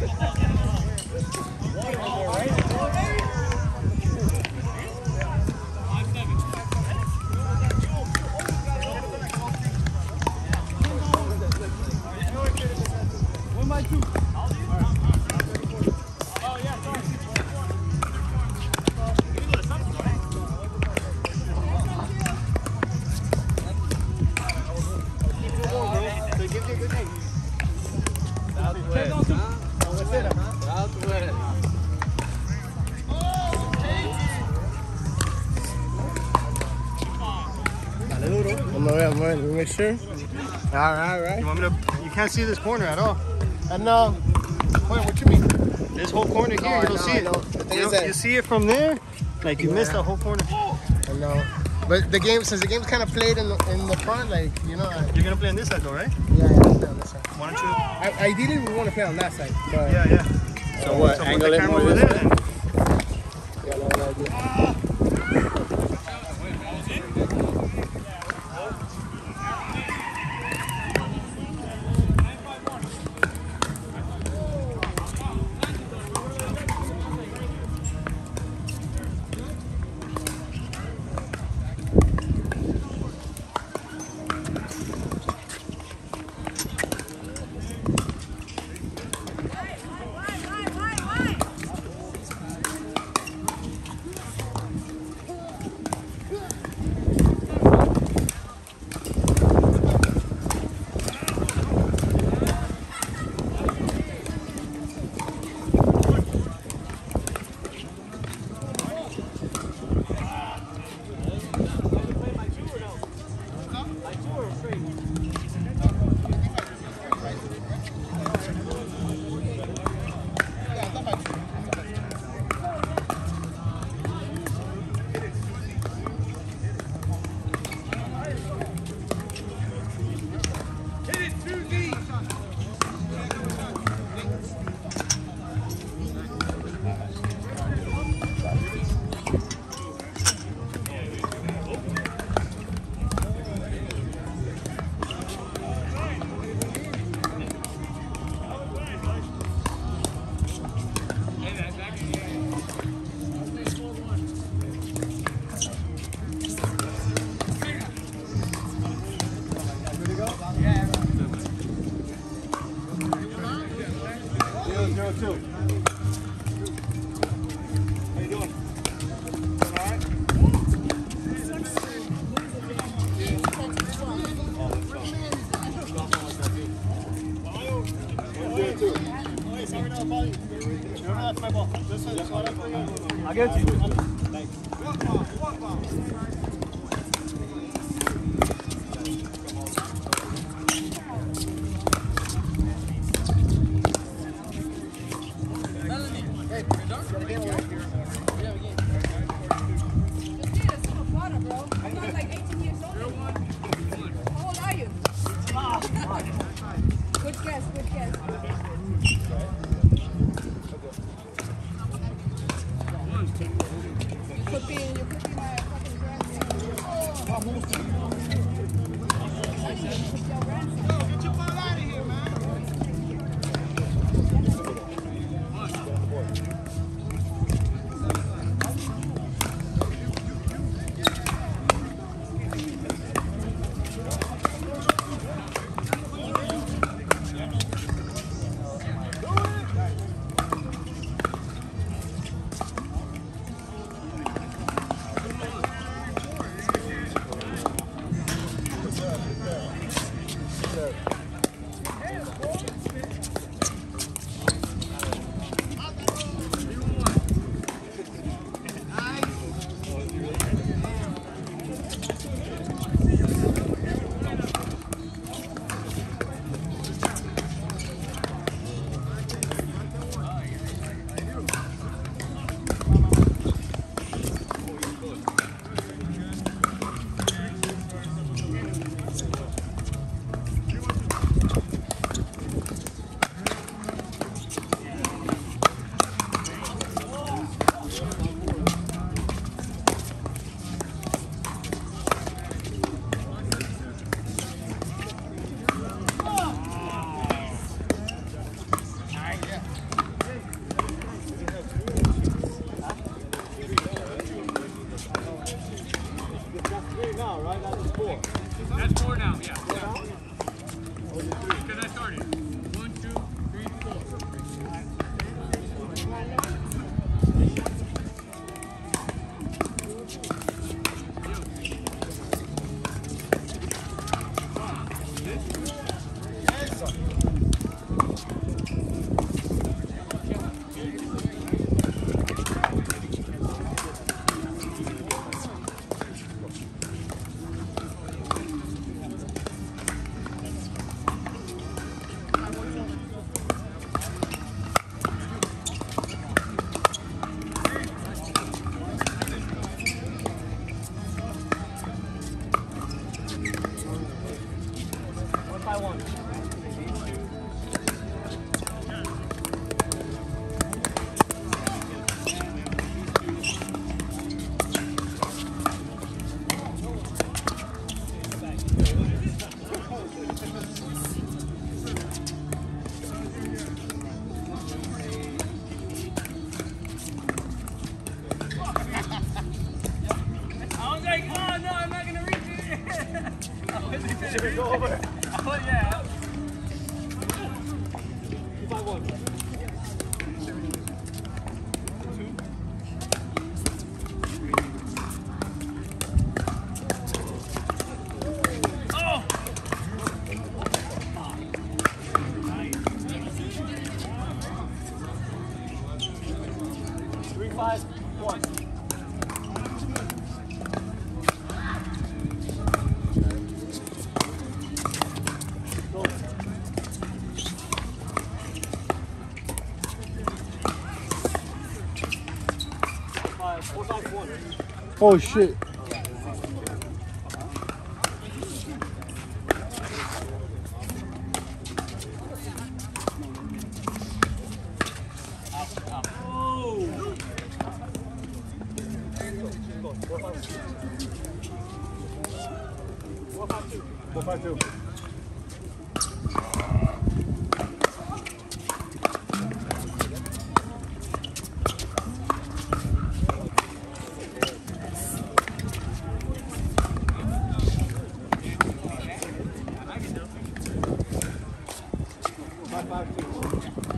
I'm gonna, Make sure. All right, all right. You want me to? You can't see this corner at all. And uh, wait, what you mean? This whole corner here, you don't see it. You, that- you see it from there, like you missed the whole corner. I know. But the game, since the game's kind of played in the, in the front, like, you know, I, You're gonna play on this side though, right? yeah, yeah, on this side. Why don't you? I, ideally, we want to play on that side. But Yeah, yeah. So what? So angle the it camera more over there. Yeah, no, no I'll get you. You could be my fucking grandson. Your three now, right? That's four. That's four now, yeah. Because I started. Oh shit. What if High five, too.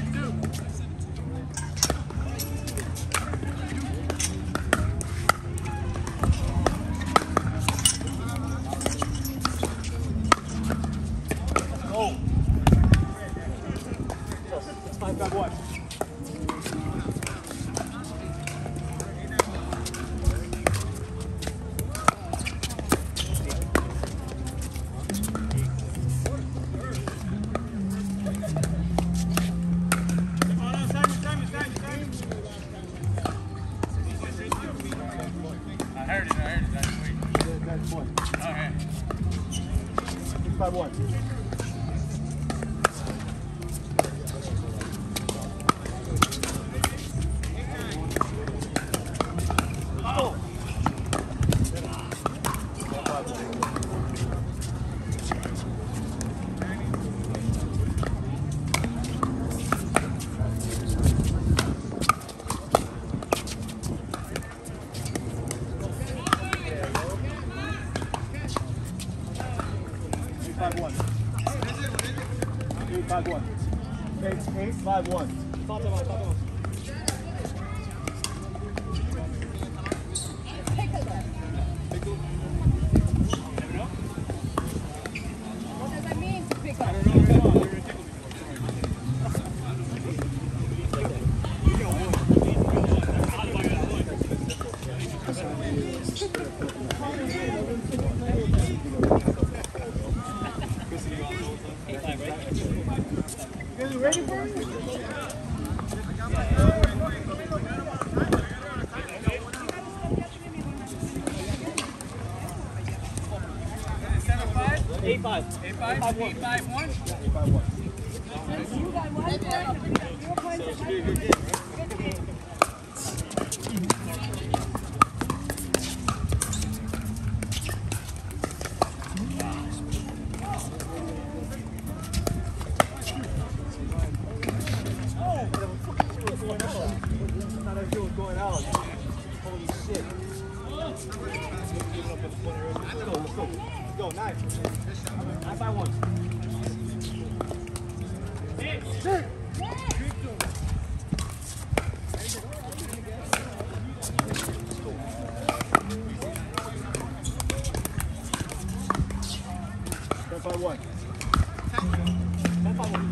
you do? one. Five. One. Ten by one. Ten by one.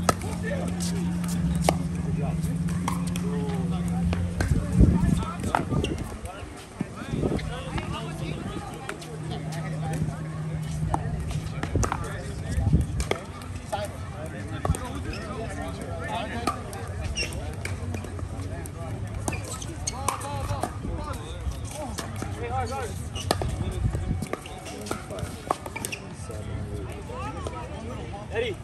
Eddie.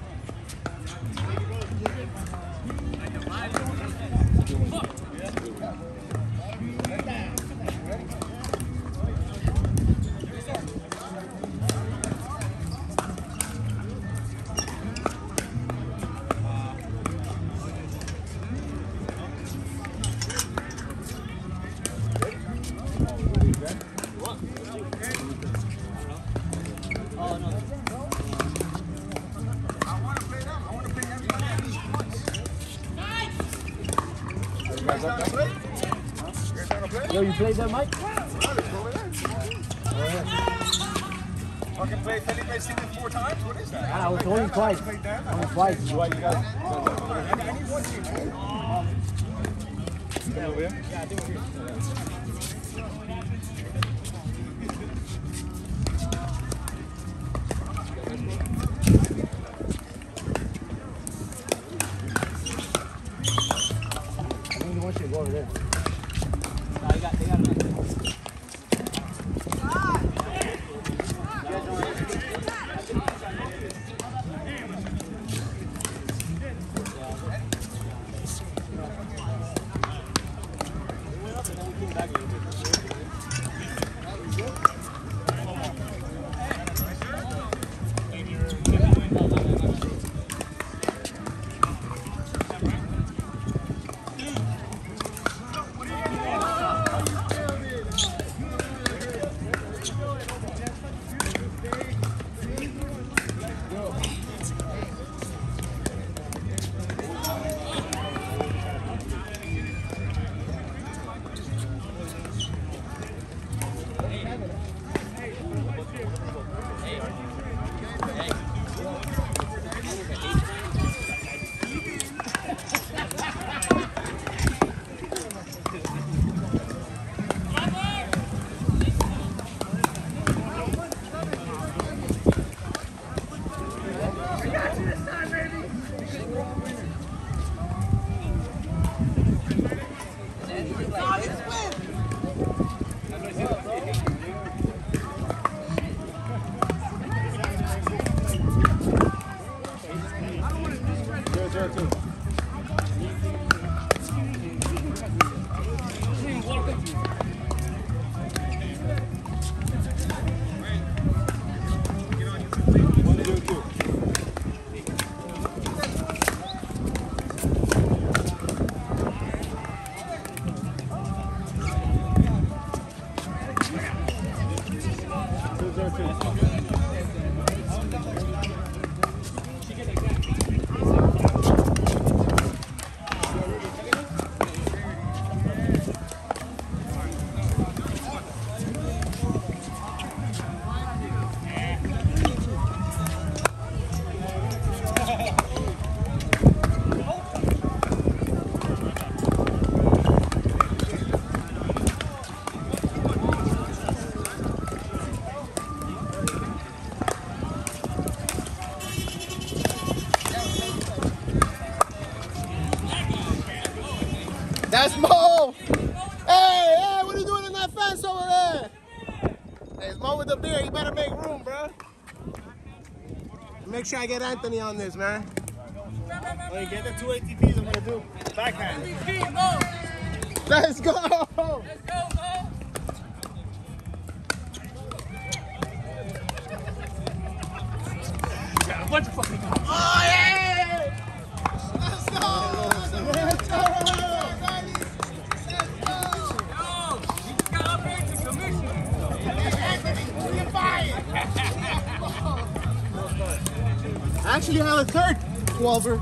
Yo, you played that, Mike? I can play Felipe four times? What is that? I was only twice. Only twice. I need one team. Yeah, I think we're here. Zero, zero, That's Mo. Hey, hey, what are you doing in that fence over there? Hey, it's Mo with the beer. You better make room, bro. Make sure I get Anthony on this, man. Hey, get the two ATPs I'm gonna do. Backhand. MVP, Mo. Let's go. Let's go, Mo. Got a bunch actually have a third Wolver.